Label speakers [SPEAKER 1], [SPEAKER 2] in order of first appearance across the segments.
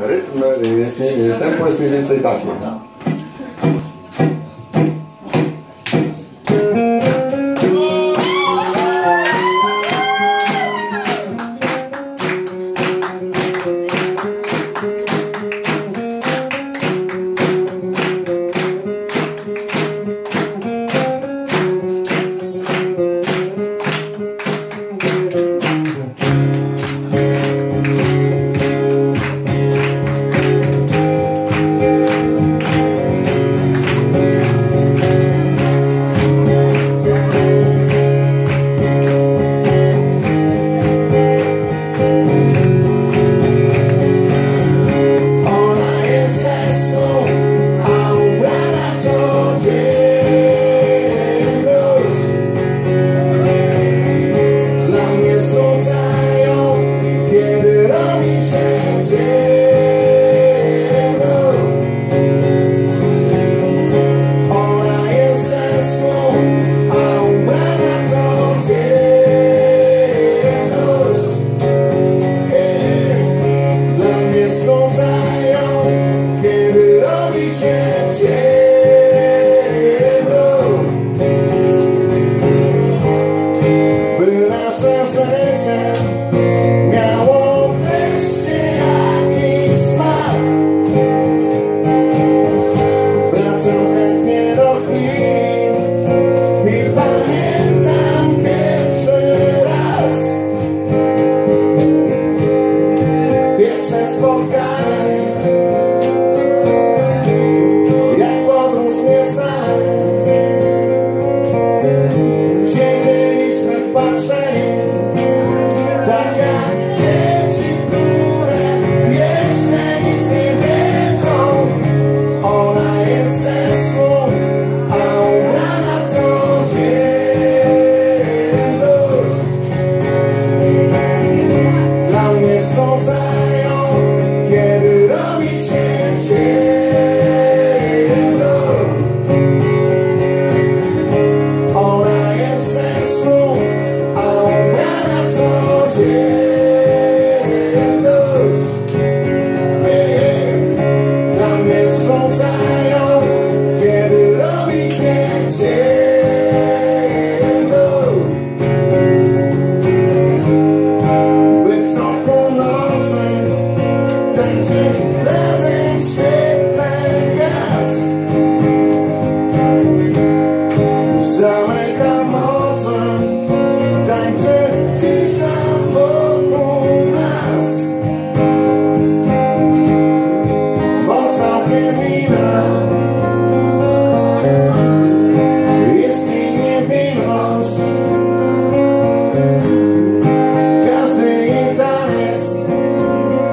[SPEAKER 1] Rytm, tempo jest mniej więcej takie.
[SPEAKER 2] Jesus.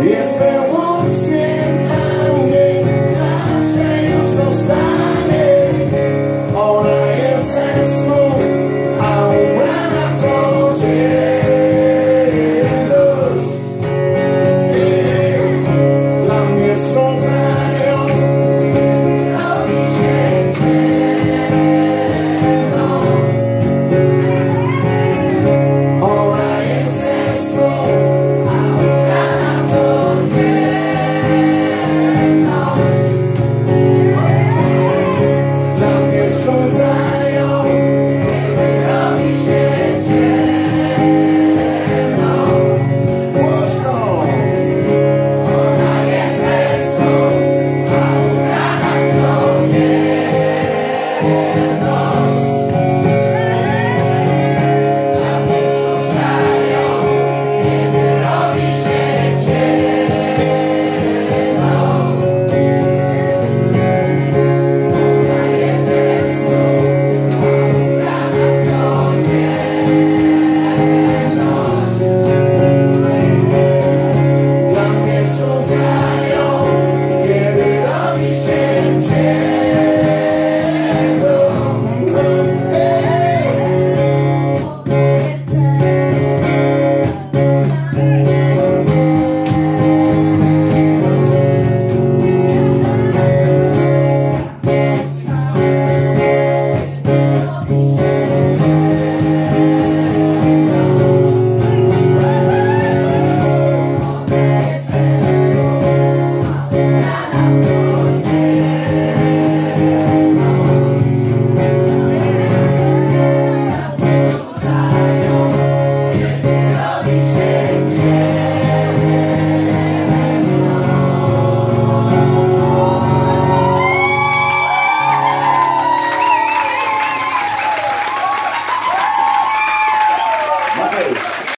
[SPEAKER 2] Este é o